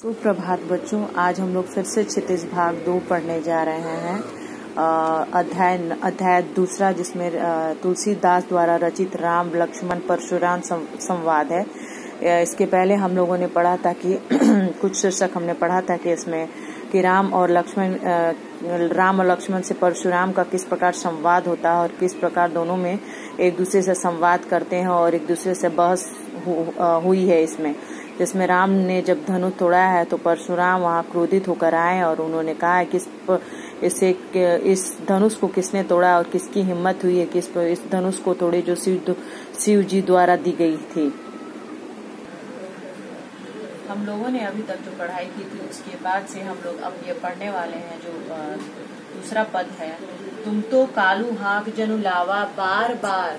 सुप्रभात बच्चों, आज हम लोग फिर से क्षितिज भाग दो पढ़ने जा रहे हैं। अध्याय अध्याय दूसरा, जिसमें तुलसीदास द्वारा रचित राम लक्ष्मण परशुराम संवाद है। इसके पहले हम लोगों ने पढ़ा था कि, कुछ शीर्षक हमने पढ़ा था कि इसमें, कि राम और लक्ष्मण राम और लक्ष्मण से परशुराम का किस प्रकार संवाद होता है और किस प्रकार दोनों में एक दूसरे से संवाद करते हैं और एक दूसरे से बहस हुई है इसमें। जिसमें राम ने जब धनुष तोड़ा है तो परशुराम वहाँ क्रोधित होकर आए और उन्होंने कहा है किस इसे इस धनुष को किसने तोड़ा और किसकी हिम्मत हुई है? किस इस इस धनुष को तोड़े जो शिव शिव जी द्वारा दी गई थी? हम लोगों ने अभी तक जो पढ़ाई की थी, उसके बाद से हम लोग अब ये पढ़ने वाले हैं जो दूसरा पद है, तुम तो कालू हाक जनु लावा बार बार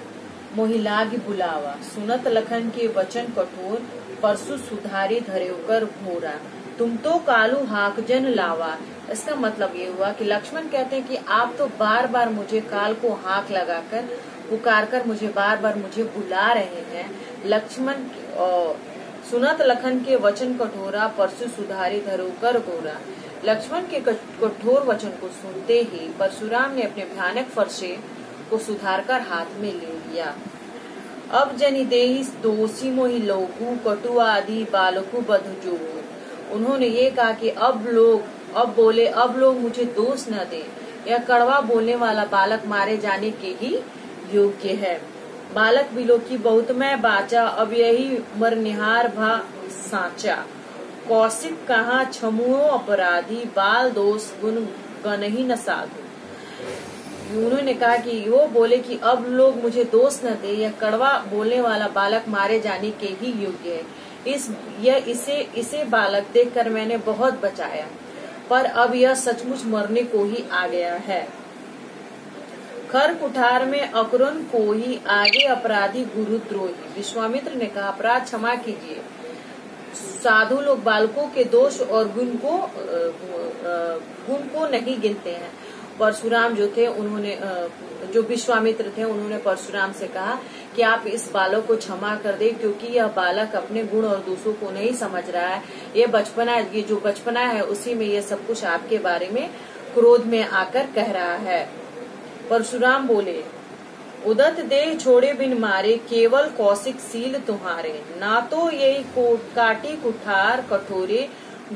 मोहिलाग बुलावा। सुनत लखन के वचन कठोर, परसु सुधारी धरेकर भोरा तुम तो कालू हाक जन लावा। इसका मतलब ये हुआ कि लक्ष्मण कहते हैं कि आप तो बार बार मुझे काल को हाक लगाकर पुकार कर मुझे बार बार मुझे बुला रहे हैं। लक्ष्मण सुनत लखन के वचन कठोरा, परसु सुधारी धरोकर गोरा लक्ष्मण के कठोर वचन को सुनते ही परशुराम ने अपने भयानक फरसे को सुधार कर हाथ में ले लिया अब जनि दे दोषी मोहि लोगु कटु आदि बालकु बधु जो उन्होंने ये कहा कि अब लोग, अब बोले, अब लोग मुझे दोष न दे। यह कड़वा बोलने वाला बालक मारे जाने के ही योग्य है। बालक बिलो की बहुत मैं बाचा, अब यही मर निहार भा साचा। कौशिक कहा छमुओ अपराधी, बाल दोष गुण गण ही न साधु। उन्होंने कहा कि वो बोले कि अब लोग मुझे दोष न दे यह कड़वा बोलने वाला बालक मारे जाने के ही योग्य है। इस, यह इसे इसे बालक देखकर मैंने बहुत बचाया, पर अब यह सचमुच मरने को ही आ गया है। खर कुठार में अकरुण को ही आगे अपराधी गुरुद्रोही विश्वामित्र ने कहा, अपराध क्षमा कीजिए। साधु लोग बालकों के दोष और गुण को गुण को नहीं गिनते हैं। परशुराम जो थे, उन्होंने जो विश्वामित्र थे, उन्होंने परशुराम से कहा कि आप इस बालक को क्षमा कर दे, क्योंकि यह बालक अपने गुण और दोषों को नहीं समझ रहा है। ये बचपना ये जो बचपना है, उसी में ये सब कुछ आपके बारे में क्रोध में आकर कह रहा है। परशुराम बोले, उदत दे छोड़े बिन मारे, केवल कौशिक सील तुम्हारे। ना तो यही काटी कुठार कठोरे,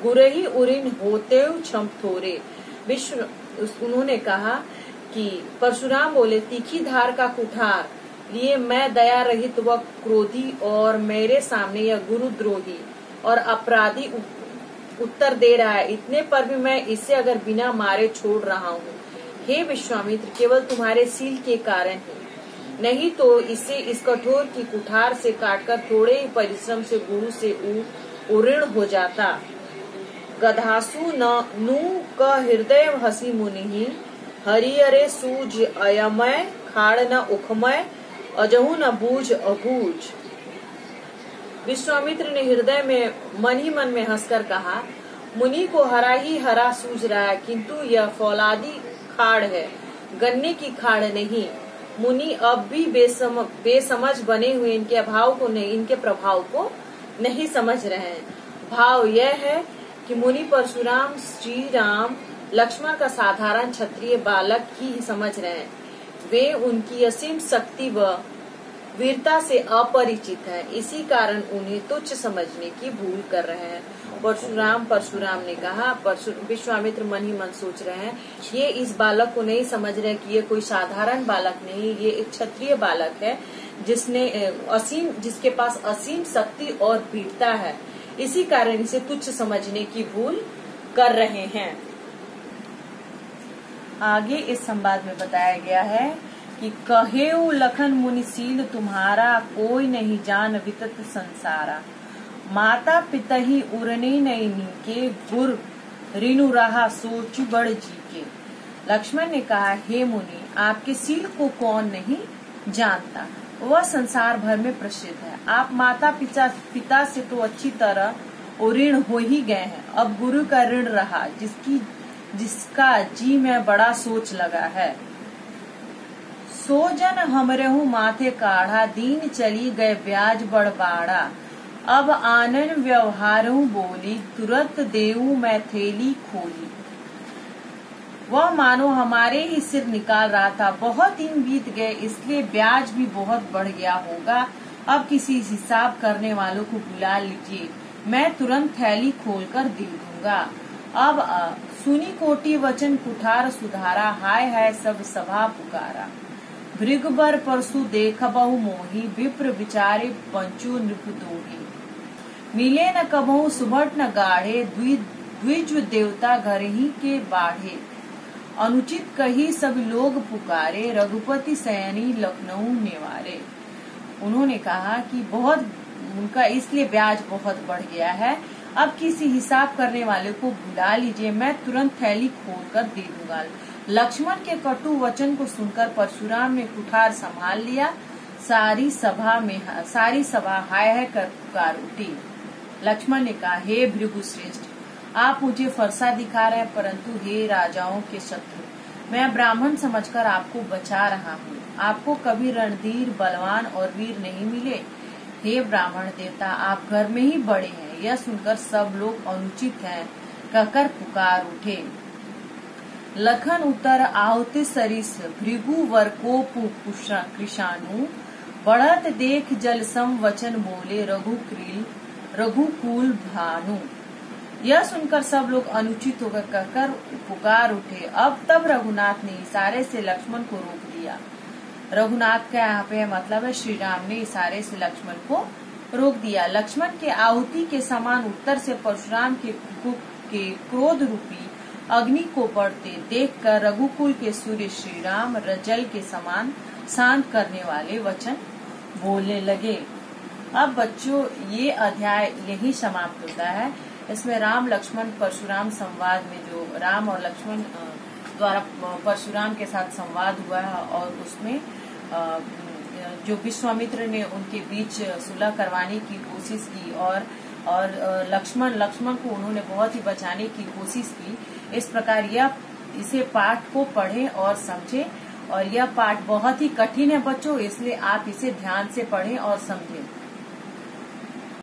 गुरही उरिन होते क्षम थोरे। विश्व उन्होंने कहा कि परशुराम बोले, तीखी धार का कुठार, लिए मैं दया रहित व क्रोधी और मेरे सामने यह गुरुद्रोही और अपराधी उत्तर दे रहा है। इतने पर भी मैं इसे अगर बिना मारे छोड़ रहा हूँ। हे विश्वामित्र, केवल तुम्हारे सील के कारण ही। नहीं तो इसे इस कठोर की कुठार से काटकर थोड़े ही परिश्रम से गुरु से उऋण हो जाता। गधासु न नु क हृदय हसी मुनि हरियरे सूज अयमय खाड़ न उखमय अजहु न बूझ अबूझ। विश्वामित्र ने हृदय में मन ही मन में हंसकर कहा मुनि को हरा ही हरा सूझ रहा है किंतु यह फौलादी खाड़ है गन्ने की खाड़ नहीं। मुनि अब भी बेसम, बेसमझ बने हुए इनके अभाव को नहीं इनके प्रभाव को नहीं समझ रहे हैं। भाव यह है कि मुनि परशुराम श्री राम लक्ष्मण का साधारण क्षत्रिय बालक ही समझ रहे हैं। वे उनकी असीम शक्ति व वीरता से अपरिचित है। इसी कारण उन्हें तुच्छ समझने की भूल कर रहे हैं। परशुराम परशुराम ने कहा विश्वामित्र मन ही मन सोच रहे हैं। ये इस बालक को नहीं समझ रहे कि ये कोई साधारण बालक नहीं, ये एक क्षत्रिय बालक है, जिसने असीम, जिसके पास असीम शक्ति और वीरता है। इसी कारण इसे तुच्छ समझने की भूल कर रहे हैं। आगे इस संवाद में बताया गया है कि कहे लखन मुनिशील, तुम्हारा कोई नहीं जान वितत संसारा। माता पिता ही उड़ने नहीं के गुर ऋणु रहा सोच बड़ जी के लक्ष्मण ने कहा, हे मुनि, आपके सील को कौन नहीं जानता? वह संसार भर में प्रसिद्ध है। आप माता पिता पिता से तो अच्छी तरह ऋण हो ही गए हैं। अब गुरु का ऋण रहा, जिसकी, जिसका जी में बड़ा सोच लगा है। सो जन हमरे हूँ माथे काढ़ा, दीन चली गए ब्याज बड़ बाड़ा अब आनन व्यवहारों बोली, तुरंत देऊ मैं थैली खोली। वह मानो हमारे ही सिर निकाल रहा था। बहुत दिन बीत गए इसलिए ब्याज भी बहुत बढ़ गया होगा। अब किसी हिसाब करने वालों को बुला लीजिए। मैं तुरंत थैली खोलकर दे दूँगा। अब आ, सुनी कोटि वचन कुठार सुधारा। हाय हाय सब सभा पुकारा। भृगबर परसु देख बहु मोही। विप्र विचारे पंचु नृप दोही। मिले न कबहू सुभट न गाढ़े। द्विज देवता घर ही के बाढ़े। अनुचित कही सब लोग पुकारे, रघुपति सैनी, लखनऊ नेवारे। उन्होंने कहा कि बहुत, उनका इसलिए ब्याज बहुत बढ़ गया है। अब किसी हिसाब करने वाले को बुला लीजिए, मैं तुरंत थैली खोल कर दे दूँगा। लक्ष्मण के कटु वचन को सुनकर परशुराम ने कुठार संभाल लिया। सारी सभा में, सारी सभा हाय हाय कर पुकार उठी। लक्ष्मण ने कहा, हे भृगु श्रेष्ठ आप मुझे फरसा दिखा रहे हैं, परंतु हे राजाओं के शत्रु, मैं ब्राह्मण समझकर आपको बचा रहा हूँ। आपको कभी रणधीर, बलवान और वीर नहीं मिले। हे ब्राह्मण देवता, आप घर में ही बड़े हैं। यह सुनकर सब लोग अनुचित हैं, कहकर पुकार उठे। लखन उतर आहुति सरिस, भृगु वर को कृषाणु, बढ़त देख जल सम वचन बोले रघु क्रील रघुकुल भानु। यह सुनकर सब लोग अनुचित होकर कहकर पुकार उठे। अब तब रघुनाथ ने इशारे से लक्ष्मण को रोक दिया। रघुनाथ का यहाँ पे मतलब है, श्री राम ने इशारे से लक्ष्मण को रोक दिया। लक्ष्मण के आहुति के समान उत्तर से परशुराम के के क्रोध रूपी अग्नि को बढ़ते देखकर रघुकुल के सूर्य श्री राम रजल के समान शांत करने वाले वचन बोलने लगे। अब बच्चों, ये अध्याय यही समाप्त होता है। इसमें राम, लक्ष्मण, परशुराम संवाद में जो राम और लक्ष्मण द्वारा परशुराम के साथ संवाद हुआ है और उसमें जो विश्वामित्र ने उनके बीच सुलह करवाने की कोशिश की और और लक्ष्मण लक्ष्मण को उन्होंने बहुत ही बचाने की कोशिश की। इस प्रकार यह, इसे पाठ को पढ़े और समझे और यह पाठ बहुत ही कठिन है बच्चों, इसलिए आप इसे ध्यान से पढ़ें और समझें।